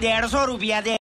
દેડસો રૂપિયા દે